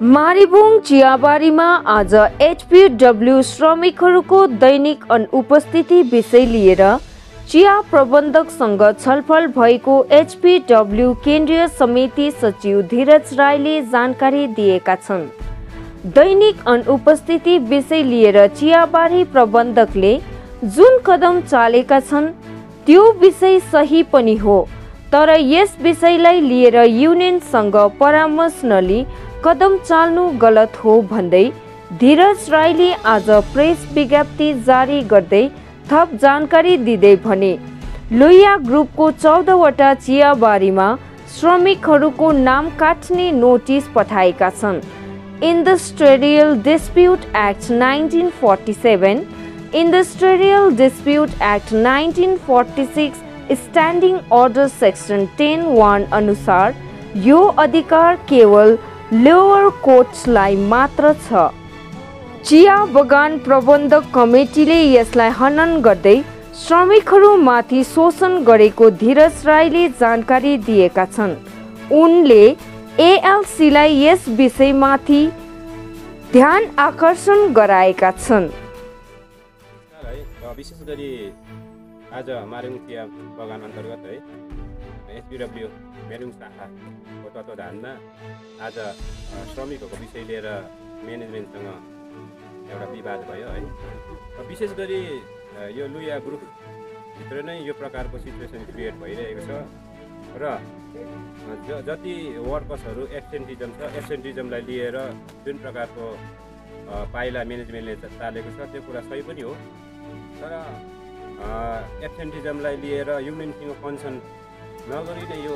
मारिबुङ चियाबारीमा आज एचपिडब्ल्यू श्रमिकहरूको दैनिक अनुपस्थिति विषय लिएर चिया प्रबन्धकसँग छलफल भएको एचपिडब्ल्यू केन्द्रीय समिति सचिव धीरज राईले जानकारी दिएका छन्। दैनिक अनुपस्थिति विषय लिएर चियाबारी प्रबन्धकले जुन कदम चालेका छन् त्यो विषय सही पनि हो तर यस विषयलाई लिएर युनियनसँग परामर्श नलिई कदम चाल्नु गलत हो भन्दै धीरज राईले आज प्रेस विज्ञप्ति जारी गर्दै थप जानकारी दिँदै भने लोहिया ग्रुपको चौधवटा चियाबारीमा श्रमिकहरूको नाम काट्ने नोटिस पठाएका छन्। Industrial dispute act nineteen forty seven industrial dispute act nineteen forty six standing order section ten one अनुसार यो अधिकार केवल लोवर कोर्ट्सलाई मात्र छ। चिया बगान प्रबन्धक कमिटीले यसलाई हनन गर्दै श्रमिकहरूमाथि शोषण गरेको धीरज राईले जानकारी दिएका छन्। उनले एएलसीलाई यस विषयमाथि ध्यान आकर्षण गराएका छन्। आज मारुङ चिया बगान अन्तर्गत है। एसपिडब्ल्यू मेरुङ शाखाको तत्त्वधानमा आज श्रमिकहरूको विषय लिएर म्यानेजमेन्टसँग एउटा विवाद भयो है विशेष गरी यो लुया ग्रुपभित्र नै यो प्रकारको सिचुएसन क्रिएट भइरहेको छ र ज जति वर्कर्सहरू एब्सेन्टिजम छ एब्सेन्टिजमलाई लिएर जुन प्रकारको पाइला म्यानेजमेन्टले चालेको छ त्यो कुरा सही पनि हो तर एब्सेन्टिजमलाई लिएर युनियनसँग कन्सर्न नगरी नै यो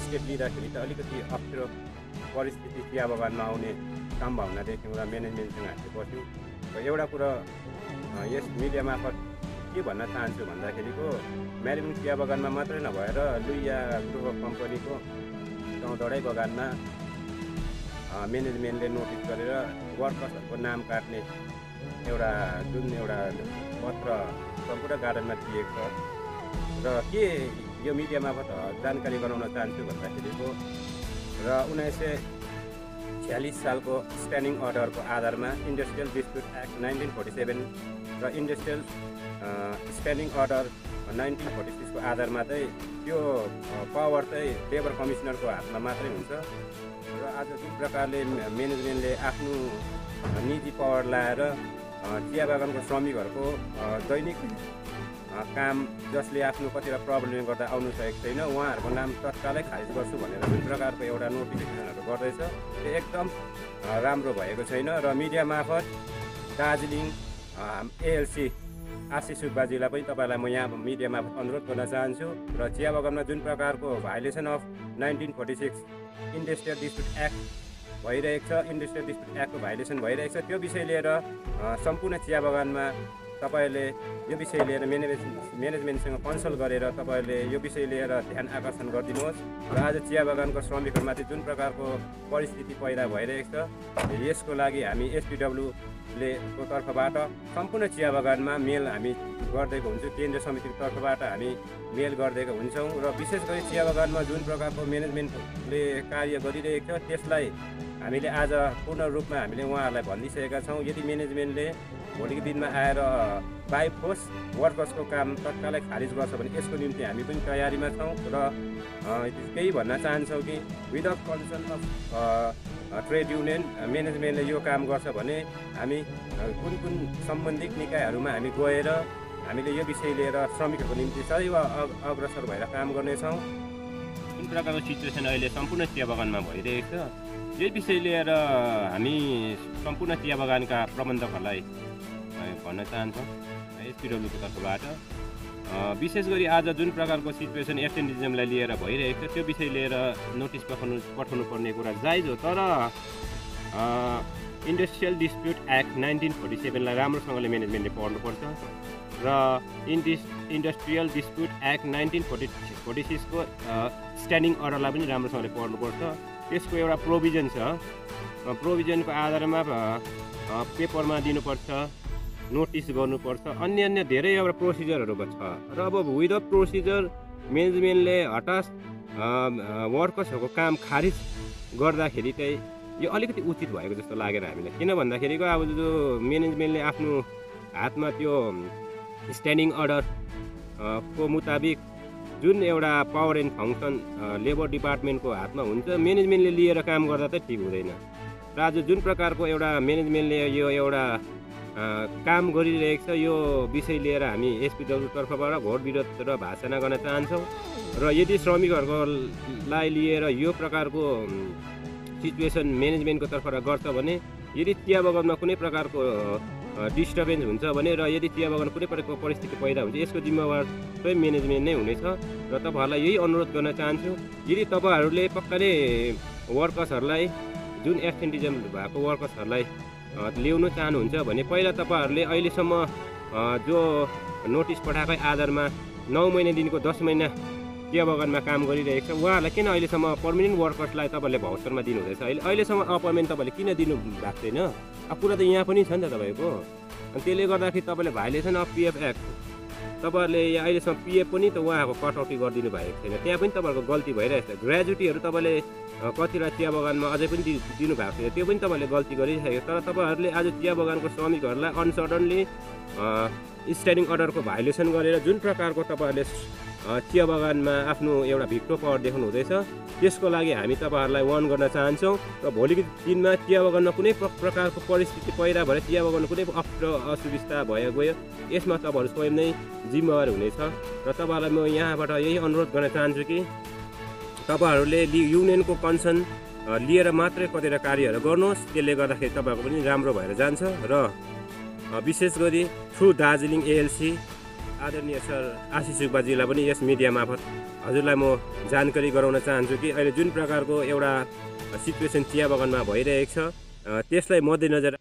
स्टेप लिँदाखेरि त अलिकति अप्ठ्यारो परिस्थिति चिया बगानमा आउने सम्भावना देख्यौँ र म्यानेजमेन्टसँग हामीले बस्यौँ र एउटा कुरो यस मिडिया मार्फत के भन्न चाहन्छु भन्दाखेरिको म्यारिमुङ चिया बगानमा मात्रै नभएर लुइया ग्रुप अफ कम्पनीको चौधवटै बगानमा म्यानेजमेन्टले नोटिस गरेर वर्कर्सहरूको नाम काट्ने एउटा जुन एउटा पत्र सम्पूर्ण गार्डनमा दिएको छ र के यो मिडिया मार्फत जानकारी गराउन चाहन्छु भन्दाखेरिको। र उन्नाइस सय छ्यालिस सालको स्ट्यान्डिङ अर्डरको आधारमा industrial dispute act nineteen forty seven र industrial standing order nineteen forty सिक्सको आधारमा चाहिँ त्यो पावर चाहिँ लेबर कमिसनरको हातमा मात्रै हुन्छ। र आज जुन प्रकारले म्यानेजमेन्टले आफ्नो निजी पावर लाएर चिया बगानको श्रमिकहरूको दैनिक काम जसले आफ्नो कतिवटा प्रब्लमले गर्दा आउनु सकेको छैन उहाँहरूको नाम तत्कालै खारिज गर्छु भनेर जुन प्रकारको एउटा नोटिफिकेसनहरू गर्दैछ। त्यो एकदम राम्रो भएको छैन र मिडिया मार्फत दार्जिलिङ एएलसी आशिष सुब्बाजीलाई पनि तपाईँलाई म यहाँ मिडिया अनुरोध गर्न चाहन्छु र चिया बगानमा जुन प्रकारको violation of nineteen forty six industrial dispute act भइरहेको छ इन्डस्ट्रियल डिस्प्युट एक्टको भाइलेसन भइरहेको छ त्यो विषय लिएर सम्पूर्ण चिया बगानमा तपाईँहरूले यो विषय लिएर म्यानेजमेन्ट म्यानेजमेन्टसँग कन्सल्ट गरेर तपाईँहरूले यो विषय लिएर ध्यान आकर्षण गरिदिनुहोस्। र आज चिया बगानको श्रमिकहरूमाथि जुन प्रकारको परिस्थिति पैदा भइरहेको छ यसको लागि हामी एसपिडब्ल्यूले को तर्फबाट सम्पूर्ण चिया बगानमा मेल हामी गरिदिएको हुन्छौँ। केन्द्रीय समितिको तर्फबाट हामी मेल गरिदिएको हुन्छौँ। र विशेष गरी चिया बगानमा जुन प्रकारको म्यानेजमेन्टले कार्य गरिरहेको छ त्यसलाई हामीले आज पूर्ण रूपमा हामीले उहाँहरूलाई भनिदिइसकेका छौँ। यदि म्यानेजमेन्टले भोलिको दिनमा आएर बाई फोर्स वर्कर्सको काम तत्कालै खारिज गर्छ भने यसको निम्ति हामी पनि तयारीमा छौँ र केही भन्न चाहन्छौँ कि without concern of trade union म्यानेजमेन्टले यो काम गर्छ भने हामी कुन कुन सम्बन्धित निकायहरूमा हामी गएर हामीले यो विषय लिएर श्रमिकहरूको निम्ति सदैव अग्रसर भएर काम गर्नेछौँ। जुन प्रकारको सिचुएसन अहिले सम्पूर्ण चिया बगानमा भइरहेको छ यही विषय लिएर हामी सम्पूर्ण चिया बगानका प्रबन्धकहरूलाई भन्न चाहन्छौँ एसपिडब्ल्यूको तर्फबाट विशेष गरी आज जुन प्रकारको सिचुएसन एब्सेन्टिजमलाई लिएर भइरहेको छ त्यो विषय लिएर नोटिस पठाउनु पठाउनु पर्ने कुरा जायज हो तर industrial dispute act nineteen forty सेभेनलाई राम्रोसँगले म्यानेजमेन्टले पढ्नुपर्छ र Indies industrial dispute act nineteen forty forty सिक्सको standing अर्डरलाई पनि राम्रोसँगले पढ्नुपर्छ। त्यसको एउटा प्रोभिजन छ। प्रोभिजनको आधारमा पेपरमा दिनुपर्छ नोटिस गर्नुपर्छ। अन्य अन्य धेरै एउटा प्रोसिजरहरू छ। र अब विदाउट प्रोसिजर म्यानेजमेन्टले हठात वर्कर्सहरूको काम खारिज गर्दाखेरि चाहिँ यो अलिकति उचित भएको जस्तो लागेन हामीलाई। किन भन्दाखेरिको अब जो म्यानेजमेन्टले आफ्नो हातमा त्यो स्ट्यान्डिङ अर्डर को मुताबिक जुन एउटा पावर एन्ड फङ्सन लेबर डिपार्टमेन्टको हातमा हुन्छ म्यानेजमेन्टले लिएर काम गर्दा त ठिक हुँदैन। र आज जुन प्रकारको एउटा म्यानेजमेन्टले यो एउटा काम गरिरहेको छ यो विषय लिएर हामी एसपिडब्लु तर्फबाट घोर विरोध र भाषणा गर्न चाहन्छौँ। र यदि श्रमिकहरूकोलाई लिएर यो प्रकारको सिचुएसन म्यानेजमेन्टको तर्फबाट गर्छ भने यदि चिया बगानमा कुनै प्रकारको डिस्टर्बेन्स हुन्छ भने र यदि चिया बगानमा कुनै प्रकारको परिस्थिति पैदा हुन्छ यसको जिम्मेवार स्वयं म्यानेजमेन्ट नै हुनेछ। र तपाईँहरूलाई यही अनुरोध गर्न चाहन्छु यदि तपाईँहरूले पक्का नै वर्कर्सहरूलाई जुन एब्सेन्टिजम भएको वर्कर्सहरूलाई ल्याउनु चाहनुहुन्छ भने पहिला तपाईँहरूले अहिलेसम्म जो नोटिस पठाएकै आधारमा नौ महिनादेखिको दस महिना चिया बगानमा काम गरिरहेको छ उहाँहरूलाई किन अहिलेसम्म पर्मानेन्ट वर्कर्सलाई तपाईँहरूले भाउचरमा दिनुहुँदैछ? अहिले अहिलेसम्म अपोइन्टमेन्ट तपाईँले किन दिनु भएको छैन? अब कुरा त यहाँ पनि छ नि त तपाईँको। अनि त्यसले गर्दाखेरि तपाईँले भाइलेसन अफ पिएफ एक्ट तपाईँहरूले यहाँ अहिलेसम्म पिएफ पनि त उहाँको कटौती गरिदिनु भएको छैन। त्यहाँ पनि तपाईँहरूको गल्ती भइरहेको छ ग्रेजुटीहरू तपाईँले कतिवटा चिया बगानमा अझै पनि दि दिनु भएको छैन। त्यो पनि तपाईँले गल्ती गरिसकेको तर तपाईँहरूले आज चिया बगानको श्रमिकहरूलाई अनसडनली स्ट्यान्डिङ अर्डरको भाइलेसन गरेर जुन प्रकारको तपाईँहरूले चिया बगानमा आफ्नो एउटा भिक्टो पावर देखाउनु हुँदैछ त्यसको लागि हामी तपाईँहरूलाई वार्न गर्न चाहन्छौँ र भोलिको दिनमा चिया बगानमा कुनै प्र- प्रकारको परिस्थिति पैदा भएर चिया बगानमा कुनै अप्ठ्यारो असुविस्ता भयो गयो यसमा तपाईँहरू स्वयं नै जिम्मेवार हुनेछ र तपाईँहरूलाई म यहाँबाट यही अनुरोध गर्न चाहन्छु कि तपाईँहरूले युनियनको कन्सर्न लिएर मात्रै कतिवटा कार्यहरू गर्नुहोस् त्यसले गर्दाखेरि तपाईँहरूको पनि राम्रो भएर जान्छ र विशेष गरी थ्रु दार्जिलिङ एएलसी आदरणीय सर आशिष सुब्बाजीलाई पनि यस मिडिया मार्फत हजुरलाई म जानकारी गराउन चाहन्छु कि अहिले जुन प्रकारको एउटा सिचुएसन चिया बगानमा भइरहेको छ त्यसलाई मध्यनजर